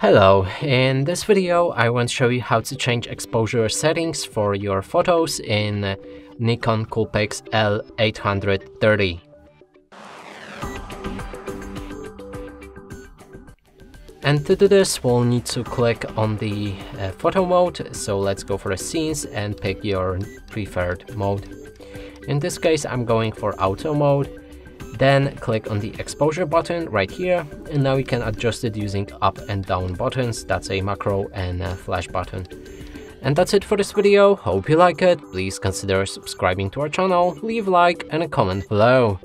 Hello, in this video I want to show you how to change exposure settings for your photos in Nikon Coolpix L830. And to do this we'll need to click on the uh, photo mode, so let's go for scenes and pick your preferred mode. In this case I'm going for auto mode then click on the exposure button right here and now you can adjust it using up and down buttons. That's a macro and a flash button. And that's it for this video, hope you like it, please consider subscribing to our channel, leave a like and a comment below.